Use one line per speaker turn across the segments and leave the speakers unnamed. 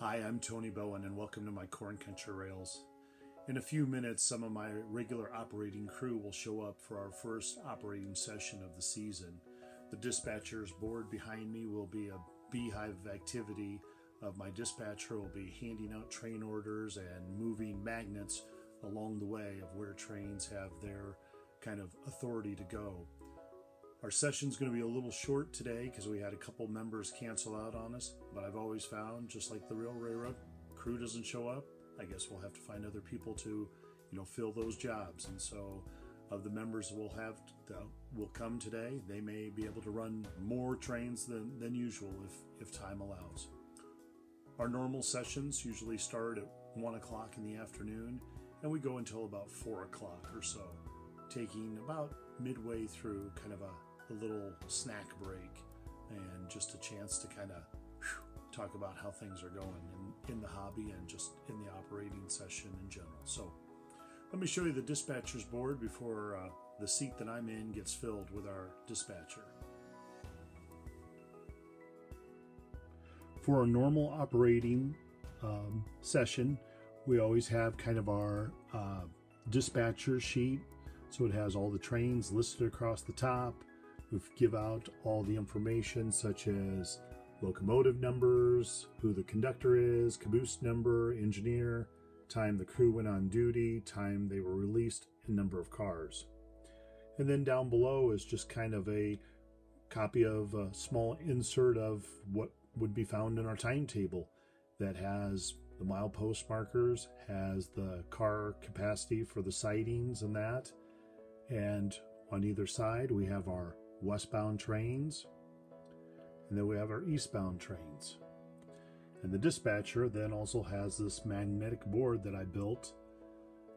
Hi, I'm Tony Bowen, and welcome to my Corn Country Rails. In a few minutes, some of my regular operating crew will show up for our first operating session of the season. The dispatcher's board behind me will be a beehive of activity of my dispatcher will be handing out train orders and moving magnets along the way of where trains have their kind of authority to go. Our session's going to be a little short today because we had a couple members cancel out on us, but I've always found, just like the real railroad, crew doesn't show up. I guess we'll have to find other people to, you know, fill those jobs. And so, of the members we'll have that will come today, they may be able to run more trains than, than usual if, if time allows. Our normal sessions usually start at 1 o'clock in the afternoon and we go until about 4 o'clock or so, taking about midway through kind of a a little snack break and just a chance to kind of talk about how things are going in, in the hobby and just in the operating session in general. So let me show you the dispatcher's board before uh, the seat that I'm in gets filled with our dispatcher. For a normal operating um, session, we always have kind of our uh, dispatcher sheet. So it has all the trains listed across the top, we give out all the information such as locomotive numbers, who the conductor is, caboose number, engineer, time the crew went on duty, time they were released, and number of cars. And then down below is just kind of a copy of a small insert of what would be found in our timetable that has the milepost markers, has the car capacity for the sidings and that. And on either side, we have our westbound trains, and then we have our eastbound trains. And the dispatcher then also has this magnetic board that I built.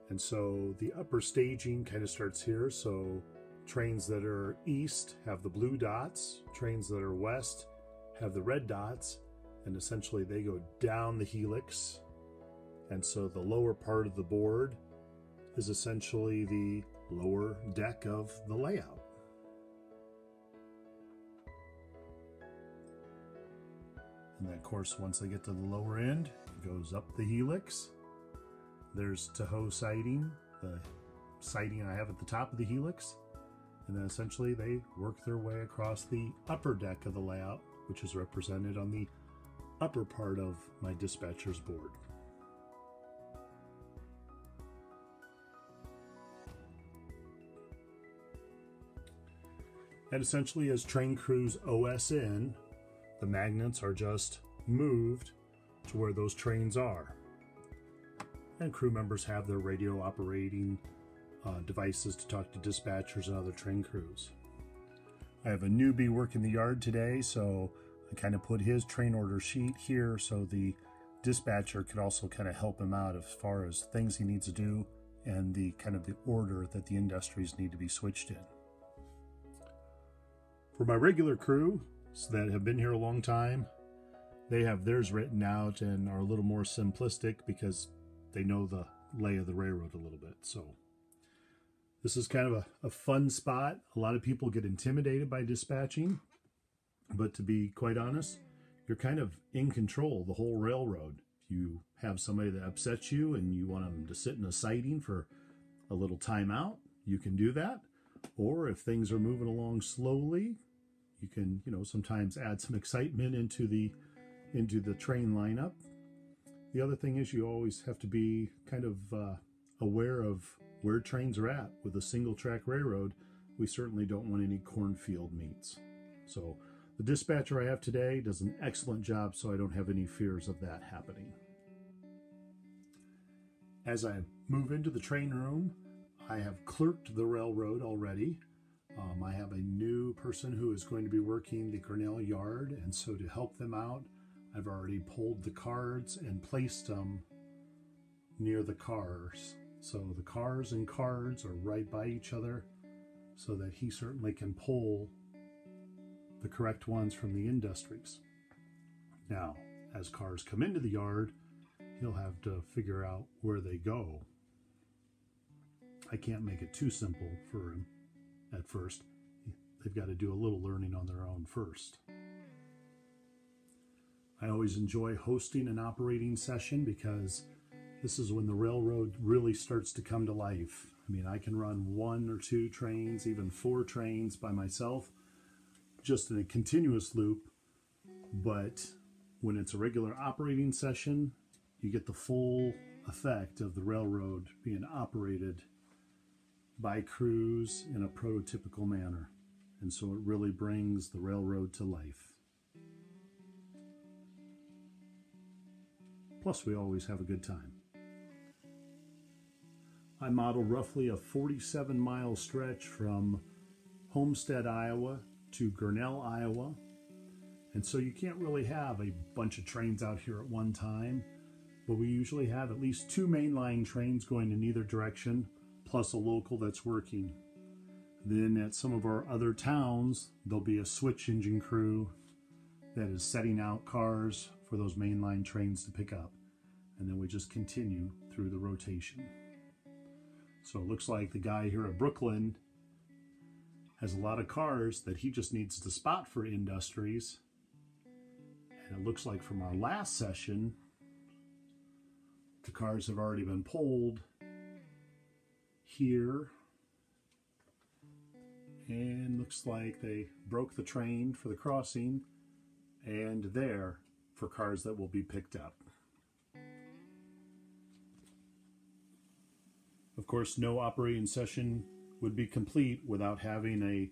And so the upper staging kind of starts here. So trains that are east have the blue dots, trains that are west have the red dots, and essentially they go down the helix. And so the lower part of the board is essentially the lower deck of the layout. And then, of course, once I get to the lower end, it goes up the helix. There's Tahoe siding, the siding I have at the top of the helix. And then essentially they work their way across the upper deck of the layout, which is represented on the upper part of my dispatcher's board. And essentially as train crews OS in, the magnets are just moved to where those trains are. And crew members have their radio operating uh, devices to talk to dispatchers and other train crews. I have a newbie working the yard today, so I kind of put his train order sheet here so the dispatcher could also kind of help him out as far as things he needs to do and the kind of the order that the industries need to be switched in. For my regular crew, that have been here a long time, they have theirs written out and are a little more simplistic because they know the lay of the railroad a little bit. So this is kind of a, a fun spot. A lot of people get intimidated by dispatching, but to be quite honest, you're kind of in control the whole railroad. If you have somebody that upsets you and you want them to sit in a siding for a little time out, you can do that. Or if things are moving along slowly, you can, you know, sometimes add some excitement into the into the train lineup. The other thing is you always have to be kind of uh, aware of where trains are at. With a single track railroad, we certainly don't want any cornfield meets. So the dispatcher I have today does an excellent job, so I don't have any fears of that happening. As I move into the train room, I have clerked the railroad already. Um, I have a new person who is going to be working the Grinnell yard, and so to help them out, I've already pulled the cards and placed them near the cars. So the cars and cards are right by each other so that he certainly can pull the correct ones from the industries. Now, as cars come into the yard, he'll have to figure out where they go. I can't make it too simple for him at first. They've got to do a little learning on their own first. I always enjoy hosting an operating session because this is when the railroad really starts to come to life. I mean, I can run one or two trains, even four trains by myself, just in a continuous loop. But when it's a regular operating session, you get the full effect of the railroad being operated by crews in a prototypical manner. And so it really brings the railroad to life. Plus, we always have a good time. I model roughly a 47 mile stretch from Homestead, Iowa to Grinnell, Iowa. And so you can't really have a bunch of trains out here at one time, but we usually have at least two mainline trains going in either direction, plus a local that's working. Then at some of our other towns, there'll be a switch engine crew that is setting out cars for those mainline trains to pick up. And then we just continue through the rotation. So it looks like the guy here at Brooklyn has a lot of cars that he just needs to spot for industries. And it looks like from our last session, the cars have already been pulled here. And looks like they broke the train for the crossing and there for cars that will be picked up. Of course, no operating session would be complete without having a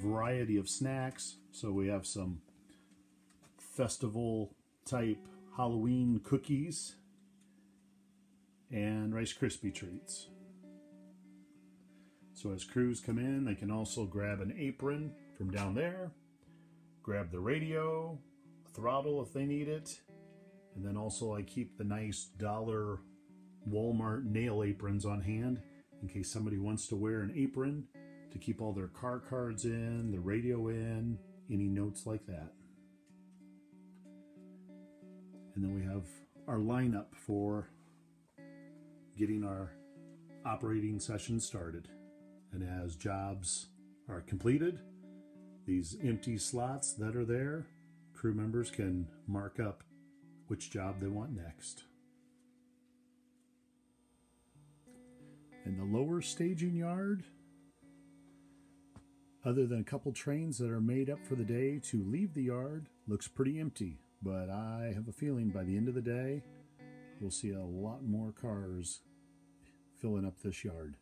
variety of snacks. So we have some festival type Halloween cookies and Rice Krispie treats. So as crews come in, they can also grab an apron from down there, grab the radio, throttle if they need it, and then also I keep the nice dollar Walmart nail aprons on hand in case somebody wants to wear an apron to keep all their car cards in, the radio in, any notes like that. And then we have our lineup for getting our operating session started. And as jobs are completed, these empty slots that are there, crew members can mark up which job they want next. And the lower staging yard, other than a couple trains that are made up for the day to leave the yard, looks pretty empty. But I have a feeling by the end of the day, we'll see a lot more cars filling up this yard.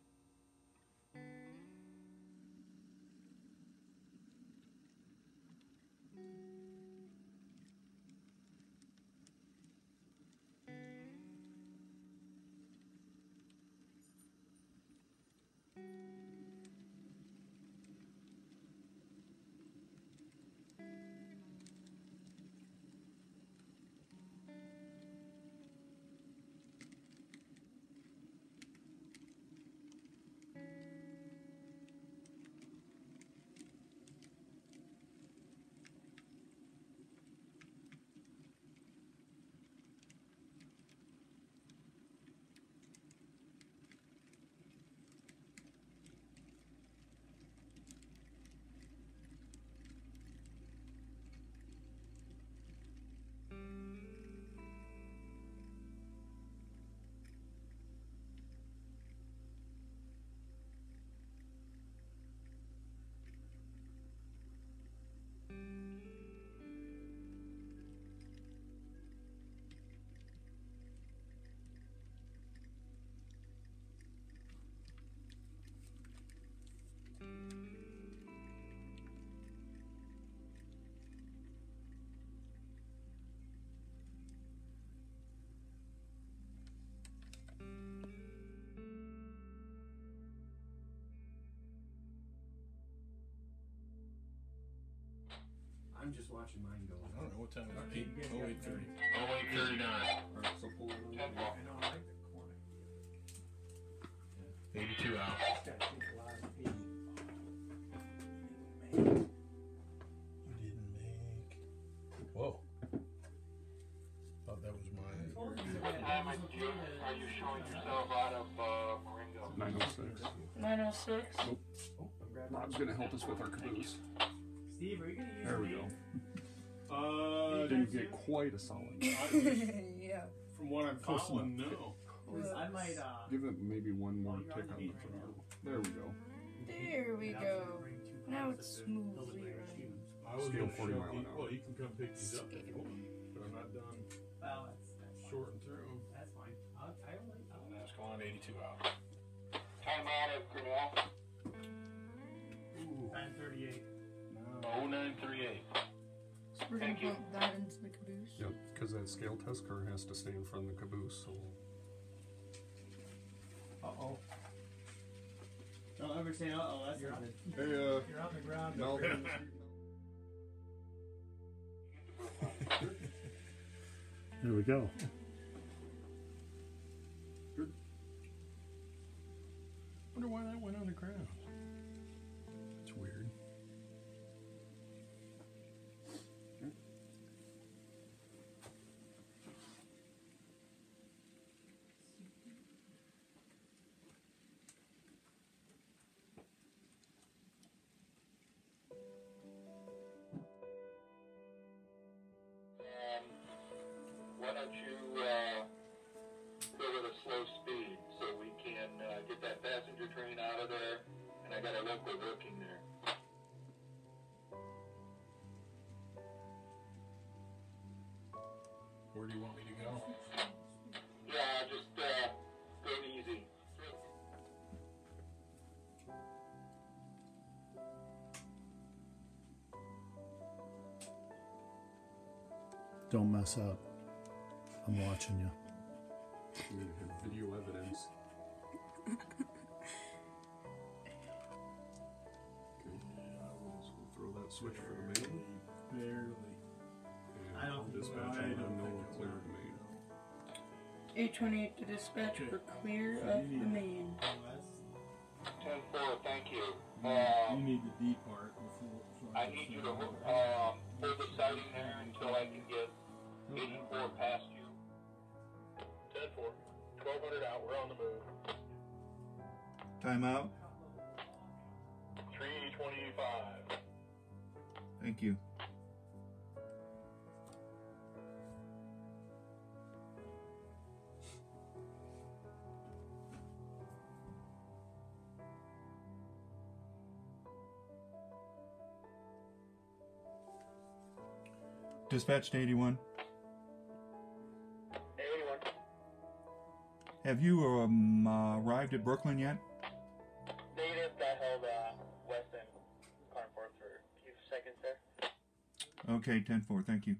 I'm just watching mine go.
I don't know what time is
Okay,
it.
you guys
Oh
got
eight thirty.
that?
Oh eight thirty nine.
Alright, so pull it over. I know, I like the corner.
Eighty two out.
It's got big lots of people.
You didn't make. Whoa. Thought that was mine.
Are you showing yourself out of uh, Marengo?
906.
906.
Oh,
Rob's going to help us with our caboose.
Steve, are you gonna use
There we go.
Uh,
Didn't get quite a solid.
yeah.
from what I'm
Close
following, no.
Cause I might, uh.
Give it maybe one more tick on the throttle. There we go.
There we go.
gonna bring two
Now it's
of
smoothly running.
shoes.
I was
Scale
gonna
40
show
mile an
you-
hour.
Well, you can come pick these up if you want, but I'm not done
Well, that's, that's fine.
shorting through.
That's fine. I'll, I don't like, I'll.
That's going on 82 out.
Time out of Grinnell.
Nine thirty-eight.
Oh nine three eight.
So we're gonna
Thank you.
bump that into the caboose.
Yep, because that scale test car has to stay in front of the caboose. So
Uh-oh. Don't ever say uh-oh, that's not good.
hey, uh,
You're on the ground.
Mel.
There we go.
Where do you want me to go?
Yeah, just uh, go easy.
Don't mess up. I'm watching you.
We need to have video evidence. Okay, so we'll throw that switch for the main.
Barely.
And
I don't think
dispatch
so. I don't
know
think
we're
it
clear
will.
of the main.
828 to dispatch for clear of the
need-
main.
Oh, that's,
Ten four, thank you.
you
Um,
need the D part before. so
I
can
need you to um, hold the siding there until I can get 84 past you. 10 4, 1200 out, we're on the move.
Timeout.
325.
Thank you. Dispatch to 81.
81.
Have you um, uh, arrived at Brooklyn yet?
Native that held uh, West End Carnforth for a few seconds there.
Okay, 10 4. Thank you.